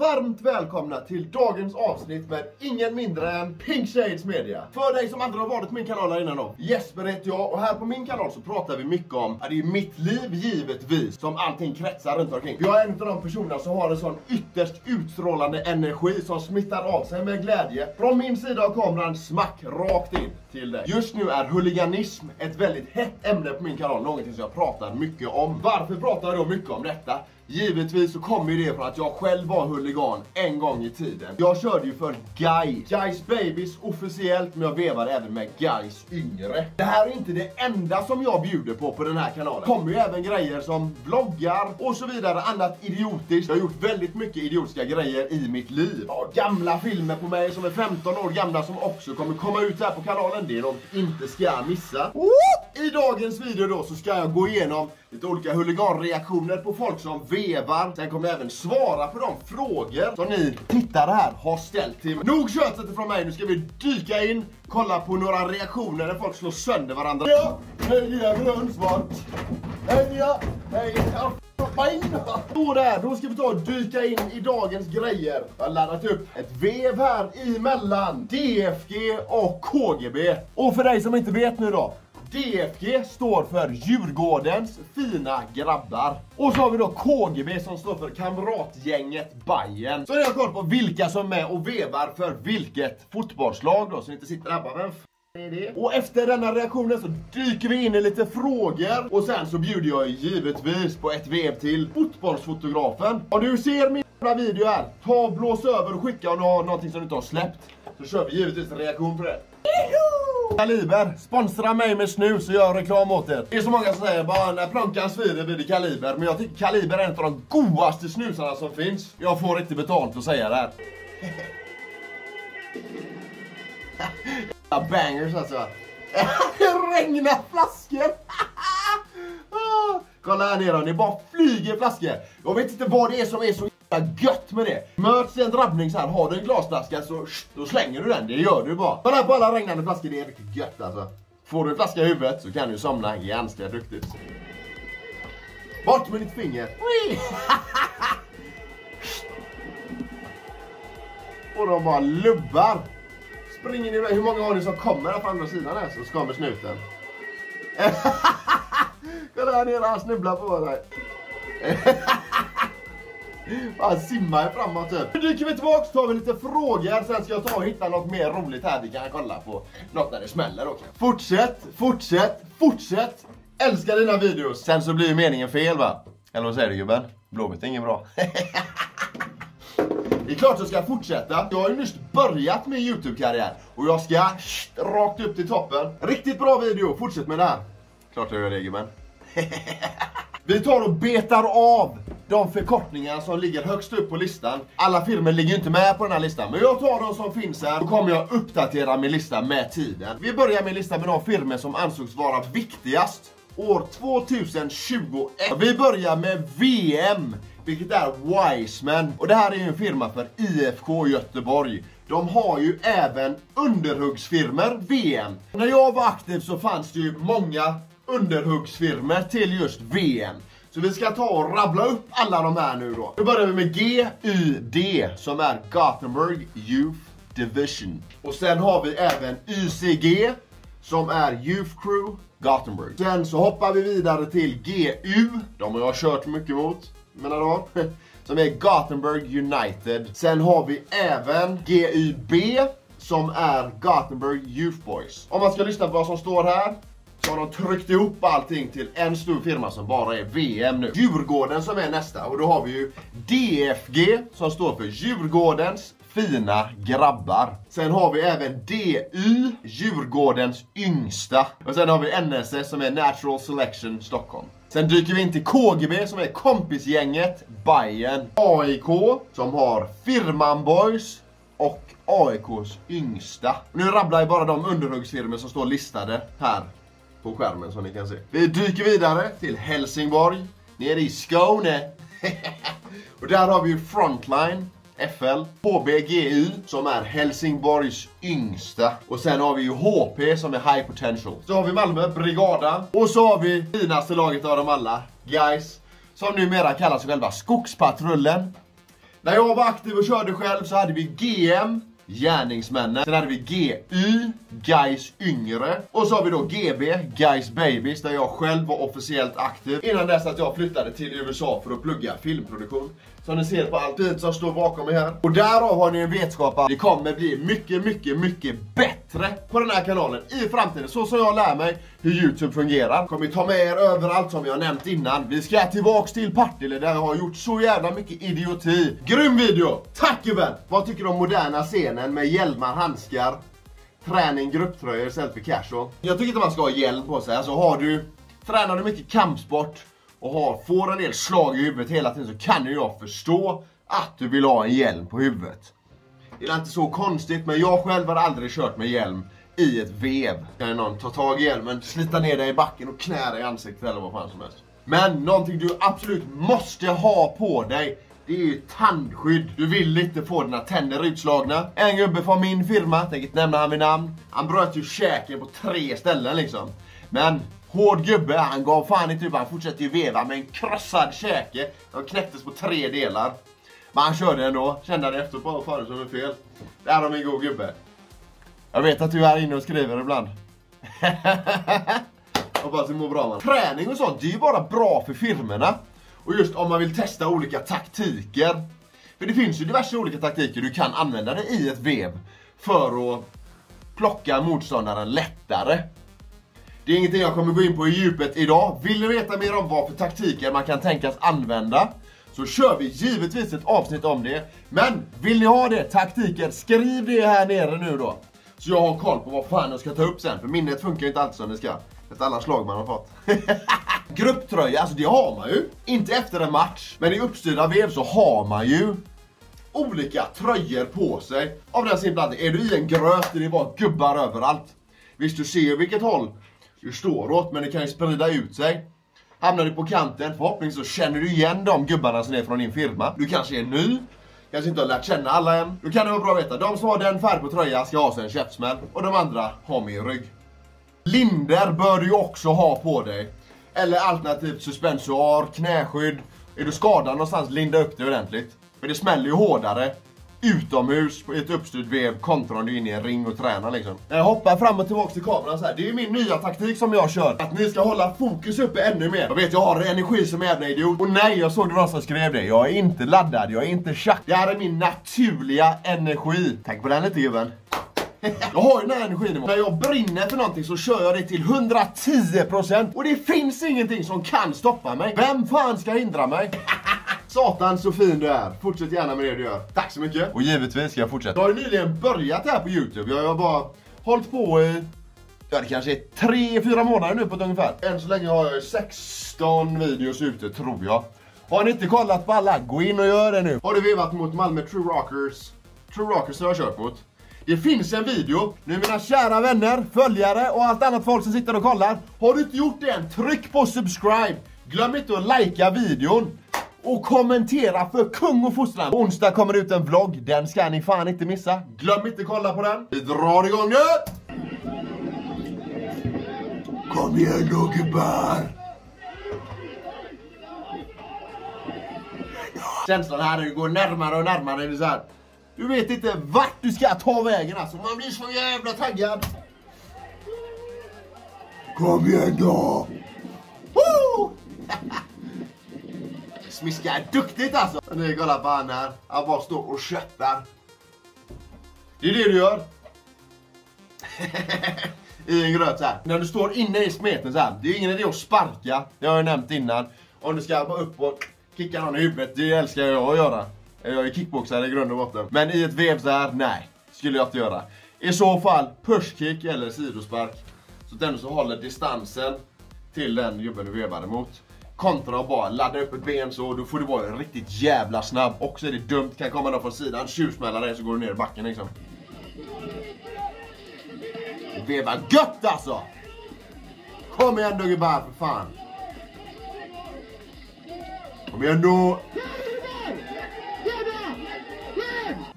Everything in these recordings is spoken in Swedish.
varmt välkomna till dagens avsnitt med ingen mindre än Pink Shades Media. För dig som aldrig har varit på min kanal här innan då. Jesper heter jag och här på min kanal så pratar vi mycket om, ja, det är mitt liv givetvis, som allting kretsar runt omkring. Jag är en av de personerna som har en sån ytterst utstrålande energi som smittar av sig med glädje. Från min sida av kameran, smack, rakt in till dig. Just nu är huliganism ett väldigt hett ämne på min kanal, någonting som jag pratar mycket om. Varför pratar jag då mycket om detta? Givetvis så kommer ju det från att jag själv var huligan en gång i tiden. Jag körde ju för Gais. Gais Babies officiellt, men jag vevar även med Gais yngre. Det här är inte det enda som jag bjuder på på den här kanalen. Kommer ju även grejer som vloggar och så vidare, annat idiotiskt. Jag har gjort väldigt mycket idiotiska grejer i mitt liv. Ja, gamla filmer på mig som är 15 år gamla som också kommer komma ut här på kanalen. Det är något inte ska missa. I dagens video då så ska jag gå igenom lite olika huliganreaktioner på folk som vevar. Sen kommer jag även svara på de frågor som ni tittare här har ställt till mig. Nog köttet från mig, nu ska vi dyka in, kolla på några reaktioner när folk slår sönder varandra. Ja, hej jag Brunnsvart. Hej ja, hej ja. Då! Där, då ska vi ta och dyka in i dagens grejer. Jag har laddat upp ett vev här emellan DFG och KGB. Och för dig som inte vet nu då, DFG står för Djurgårdens fina grabbar. Och så har vi då KGB som står för Kamratgänget Bayern. Så ni har koll på vilka som är med och vevar för vilket fotbollslag då, så ni inte sitter där bara vem är det? Och efter denna reaktionen så dyker vi in i lite frågor och sen så bjuder jag givetvis på ett vev till fotbollsfotografen. Om du ser min video här, ta och blås över och skicka om du har någonting som du inte har släppt. Så kör vi givetvis en reaktion på det. Kaliber, sponsra mig med snus och gör reklam åt er. Det är så många som säger bara när plankan svider blir det Kaliber. Men jag tycker Kaliber är en av de godaste snusarna som finns. Jag får riktigt betalt för att säga det här. Bangers alltså. Det regnar flaskor! Ah! Kolla här nere, det bara flyger flaskor. Jag vet inte vad det är som är så gött med det. Möts i en drabbning så här, har du en glasflaska så då slänger du den, det gör du bara. Kolla på alla regnande flaskor, det är riktigt gött alltså. Får du en flaska i huvudet så kan du somna ganska duktigt. Bort med ditt finger. Och de bara lubbar. Springer iväg. Hur många har ni som kommer på andra sidan här som ska med snuten? Kolla här nere, han snubblar på dig. Bara simmar framåt typ. Nu dyker vi tillbaka tar vi lite frågor. Sen ska jag ta och hitta något mer roligt här vi kan kolla på. Något när det smäller också. Fortsätt, fortsätt, fortsätt. Älskar dina videos. Sen så blir ju meningen fel va? Eller vad säger du gubben? Blåvitt är inget bra. Det är klart jag ska fortsätta. Jag har ju nyss börjat min YouTube-karriär. Och jag ska shht, rakt upp till toppen. Riktigt bra video, fortsätt med det här. Klart jag gör det gubben. Vi tar och betar av de förkortningar som ligger högst upp på listan. Alla filmer ligger inte med på den här listan, men jag tar de som finns här. Då kommer jag uppdatera min lista med tiden. Vi börjar min lista med de filmer som ansågs vara viktigast år 2021. Vi börjar med VM vilket är Wiseman. Och det här är ju en firma för IFK Göteborg. De har ju även underhuggsfirmer VM. När jag var aktiv så fanns det ju många underhuggsfirmer till just VM. Så vi ska ta och rabbla upp alla de här nu då. Nu börjar vi med GYD, som är Gothenburg Youth Division. Och sen har vi även YCG som är Youth Crew Gothenburg. Sen så hoppar vi vidare till GU. De har jag kört mycket mot mina dagar. Som är Gothenburg United. Sen har vi även GYB, som är Gothenburg Youth Boys. Om man ska lyssna på vad som står här så har de tryckt ihop allting till en stor firma som bara är VM nu. Djurgården som är nästa och då har vi ju DFG som står för Djurgårdens fina grabbar. Sen har vi även DU, Djurgårdens yngsta. Och sen har vi NSS som är Natural Selection Stockholm. Sen dyker vi in till KGB som är kompisgänget Bayern. AIK som har Firman Boys och AIKs yngsta. Nu rabblar jag bara de underhuggsfirmor som står listade här på skärmen som ni kan se. Vi dyker vidare till Helsingborg, nere i Skåne. och där har vi Frontline, FL, HBGU som är Helsingborgs yngsta. Och sen har vi ju HP som är High Potential. Så har vi Malmö, Brigada. Och så har vi finaste laget av dem alla, Guys. Som numera kallar sig själva Skogspatrullen. När jag var aktiv och körde själv så hade vi GM, Gärningsmännen. Sen hade vi GY, Guys Yngre. Och så har vi då GB, Guys Babies, där jag själv var officiellt aktiv. Innan dess att jag flyttade till USA för att plugga filmproduktion. Som ni ser på allt fint som står bakom mig här. Och därav har ni en vetskap att det kommer bli mycket, mycket, mycket bättre på den här kanalen i framtiden. Så som jag lär mig hur Youtube fungerar. Kommer ta med er överallt som jag nämnt innan. Vi ska tillbaks till Partille där jag har gjort så jävla mycket idioti. Grym video! Tack gubben! Vad tycker du om moderna scener? Scenen med hjälmar, handskar, träning, grupptröjor istället för casual? Jag tycker inte man ska ha hjälm på sig. Alltså har du, tränar du mycket kampsport och har, får en del slag i huvudet hela tiden så kan ju jag förstå att du vill ha en hjälm på huvudet. Det är inte så konstigt, men jag själv har aldrig kört med hjälm i ett vev. Kan någon ta tag i hjälmen, slita ner dig i backen och knä dig i ansiktet eller vad fan som helst. Men någonting du absolut måste ha på dig det är ju tandskydd. Du vill inte få dina tänder utslagna. En gubbe från min firma, tänker inte nämna han vid namn. Han bröt ju käken på tre ställen liksom. Men Hård gubbe, han gav fan inte upp, han fortsatte ju veva med en krossad käke. Den knäcktes på tre delar. Men han körde ändå, kände han efteråt bara, vad fan är det som är fel? Det här är min god gubbe. Jag vet att du är här inne och skriver ibland. Hoppas du mår bra man. Träning och sånt, det är ju bara bra för firmorna. Och just om man vill testa olika taktiker. För det finns ju diverse olika taktiker du kan använda dig i ett vev. För att plocka motståndaren lättare. Det är ingenting jag kommer gå in på i djupet idag. Vill ni veta mer om vad för taktiker man kan tänkas använda så kör vi givetvis ett avsnitt om det. Men vill ni ha det, taktiker, skriv det här nere nu då. Så jag har koll på vad fan jag ska ta upp sen, för minnet funkar inte alltid som det ska. Efter alla slag man har fått. Grupptröja, alltså det har man ju. Inte efter en match, men i uppstyrda vev så har man ju olika tröjor på sig. Av den simpla är du i en gröt där det är bara gubbar överallt. Visst, du ser vilket håll du står åt, men det kan ju sprida ut sig. Hamnar du på kanten, förhoppningsvis så känner du igen de gubbarna som är från din firma. Du kanske är ny, kanske inte har lärt känna alla än. Då kan det vara bra att veta, de som har den färg på tröjan ska ha sig en käftsmäll. Och de andra har min rygg. Linder bör du ju också ha på dig. Eller alternativt suspensoar, knäskydd. Är du skadad någonstans, linda upp det ordentligt. För det smäller ju hårdare utomhus på ett uppstyrt vev kontra om du är inne i en ring och tränar liksom. Jag hoppar fram och tillbaka till kameran så här. Det är min nya taktik som jag kör. Att ni ska hålla fokus uppe ännu mer. Jag vet, jag har energi som jävla idiot. Och nej, jag såg det någon som skrev det. Jag är inte laddad, jag är inte tjack. Det här är min naturliga energi. Tänk på den lite gubben. Jag har ju den här energin När jag brinner för någonting så kör jag det till 110% Och det finns ingenting som kan stoppa mig. Vem fan ska hindra mig? Satan så fin du är. Fortsätt gärna med det du gör. Tack så mycket. Och givetvis ska jag fortsätta. Jag har ju nyligen börjat här på Youtube. Jag har bara hållit på i Ja, det kanske är 3-4 månader nu på ett ungefär. Än så länge har jag 16 videos ute, tror jag. Har ni inte kollat på alla, gå in och gör det nu. Har du vevat mot Malmö True Rockers? True Rockers har jag kört mot. Det finns en video. Nu mina kära vänner, följare och allt annat folk som sitter och kollar. Har du inte gjort det än, tryck på subscribe. Glöm inte att likea videon och kommentera för kung och fostran. På onsdag kommer ut en vlogg, den ska ni fan inte missa. Glöm inte kolla på den. Vi drar igång nu! Kom igen då gubbar! Känslan här är att gå närmare och närmare. Det så här. Du vet inte vart du ska ta vägen alltså. Man blir så jävla taggad. Kom igen då! Woo! smiskar duktigt alltså. Nu kolla på han här. Han bara står och köttar. Det är det du gör. I en gröt så här. När du står inne i smeten så här. Det är ingen idé att sparka. Det har jag nämnt innan. Om du ska bara upp och kicka någon i huvudet. Det älskar jag att göra. Eh, jag är kickboxare i grund och botten. Men i ett vev så här, nej. Skulle jag inte göra. I så fall pushkick eller sidospark. Så att den som håller distansen till den gubben du vevar emot kontra att bara ladda upp ett ben så, då får du vara riktigt jävla snabb. Och så är det dumt, kan komma någon från sidan, tjuvsmälla dig så går du ner i backen liksom. Veva gött alltså! Kom igen då gubbar, för fan. Kom igen då!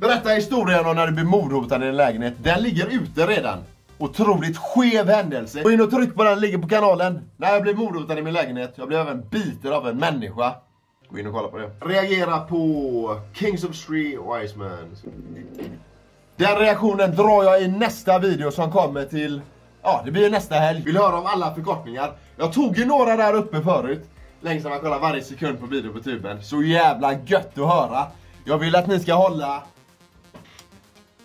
Berätta historien om när du blev mordhotad i en lägenhet. Den ligger ute redan. Otroligt skev händelse. Gå in och tryck på den, ligger på kanalen. När jag blev mordhotad i min lägenhet. Jag blev även biten av en människa. Gå in och kolla på det. Reagera på Kings of Street och Iceman. Den reaktionen drar jag i nästa video som kommer till... Ja, det blir nästa helg. Vill höra om alla förkortningar? Jag tog ju några där uppe förut. Länge sedan man kollar varje sekund på video på tuben. Så jävla gött att höra. Jag vill att ni ska hålla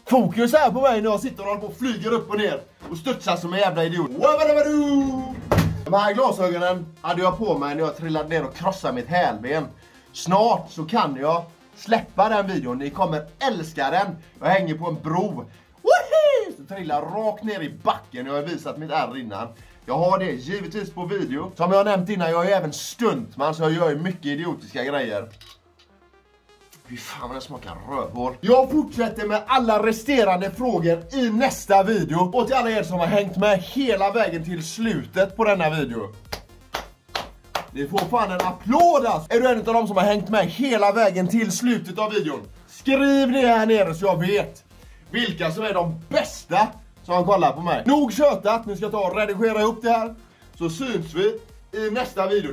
fokus här på mig när jag sitter och håller på och flyger upp och ner och studsar som en jävla idiot. De här glasögonen hade jag på mig när jag trillade ner och krossade mitt hälben. Snart så kan jag släppa den videon. Ni kommer älska den. Jag hänger på en bro. Woohoo! Så trillar rakt ner i backen. Jag har visat mitt ärr innan. Jag har det givetvis på video. Som jag nämnt innan, jag är även stuntman så jag gör ju mycket idiotiska grejer. Fy fan vad den smakar rövhål. Jag fortsätter med alla resterande frågor i nästa video. Och till alla er som har hängt med hela vägen till slutet på denna video. Ni får fan en applåd alltså. Är du en av dem som har hängt med hela vägen till slutet av videon? Skriv det här nere så jag vet vilka som är de bästa som kollar på mig. Nog tjötat, nu ska jag ta och redigera ihop det här. Så syns vi i nästa video.